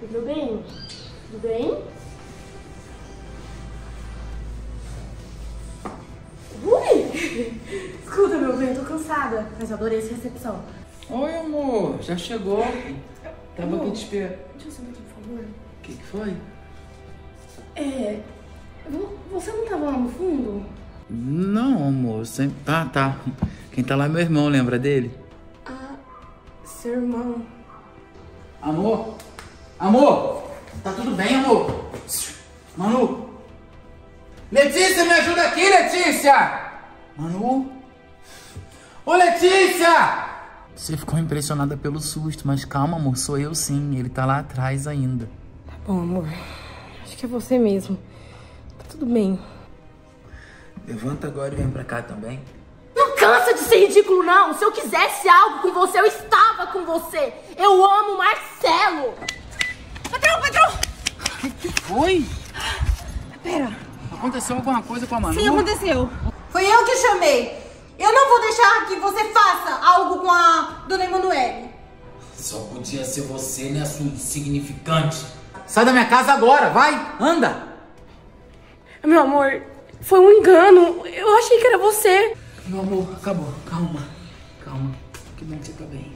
Tudo bem? Tudo bem? Ui! Escuta, meu bem, tô cansada, mas eu adorei essa recepção. Oi, amor, já chegou. Tava Amor. aqui te esperando. Deixa eu saber aqui, por favor. O que, que foi? É. vo- Você não tava lá no fundo? Não, amor, sempre. Tá, tá. Quem tá lá é meu irmão, lembra dele? Ah, seu irmão. Amor? Amor? Tá tudo bem, amor? Manu? Letícia, me ajuda aqui, Letícia! Manu? Ô, Letícia! Você ficou impressionada pelo susto, mas calma, amor, sou eu sim. Ele tá lá atrás ainda. Tá bom, amor. Acho que é você mesmo. Tá tudo bem. Levanta agora e vem pra cá também. Não cansa de ser ridículo, não. Se eu quisesse algo com você, eu estava com você. Eu amo o Marcelo. Patrão, patrão! O que foi? Pera. Aconteceu alguma coisa com a Manu? Sim, aconteceu. Foi eu que chamei. Eu não vou deixar que você faça algo com a dona Emanuele. Só podia ser você, né, sua insignificante? Sai da minha casa agora, vai! Anda! Meu amor, foi um engano. Eu achei que era você. Meu amor, acabou. Calma. Calma. Que bom que você tá bem.